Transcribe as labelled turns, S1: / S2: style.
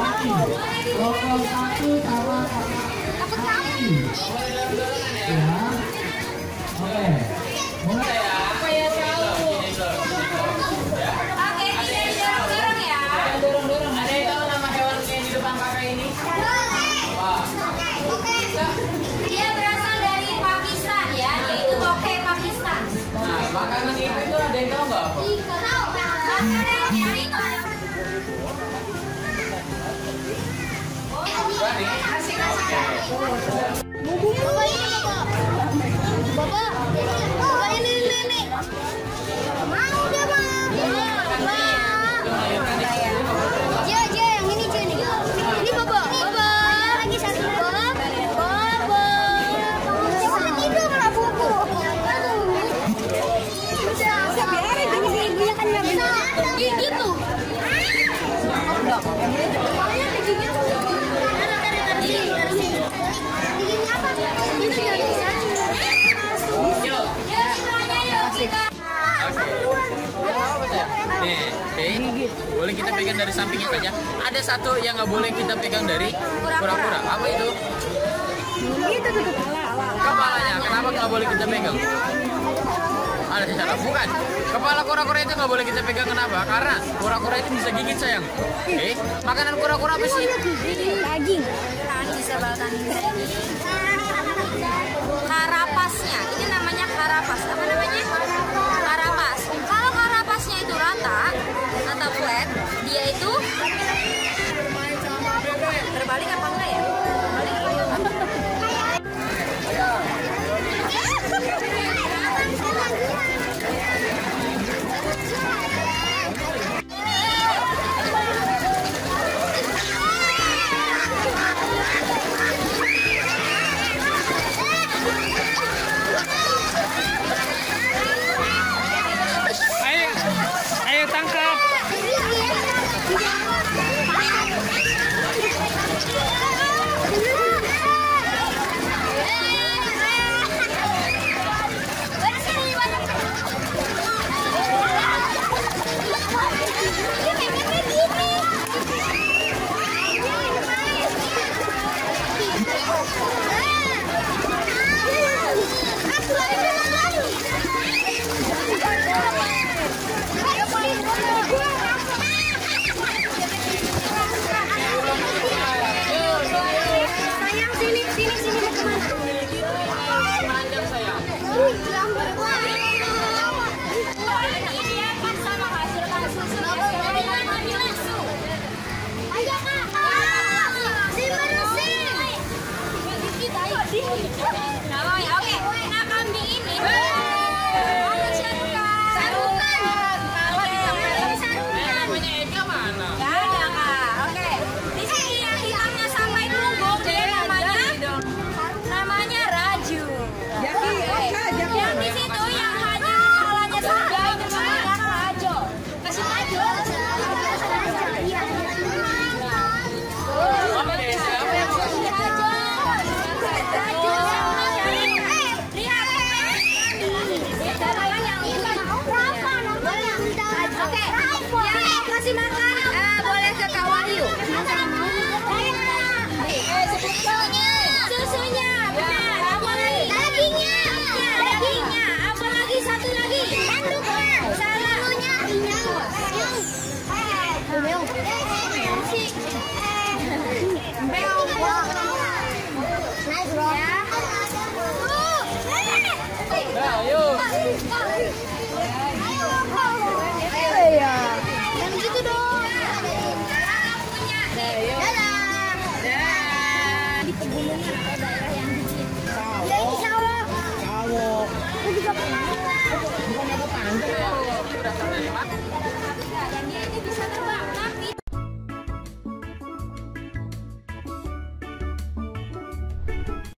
S1: Oke, okay.
S2: mulai. 네. 네.
S3: 먹어. 먹어. 먹어.
S2: Nih, boleh kita pegang dari sampingnya saja. Ada satu yang nggak boleh kita pegang dari
S3: kura-kura.
S2: Apa itu? Itu tuh kepala. Kepalanya. Kenapa nggak boleh kita pegang? Ada salah. Bukan. Kepala kura-kura itu nggak boleh kita pegang. Kenapa? Karena kura-kura itu bisa gigit sayang. Oke. Makanan kura-kura apa sih?
S3: Daging. Bisa bakal daging. yuk. Eh, susunya. Susunya. Apa lagi? Dagingnya. Dagingnya. Apa lagi? Satu lagi. Tanduknya. Salah. Meong. Meong. Meong. Nice, bro.
S2: Yeah.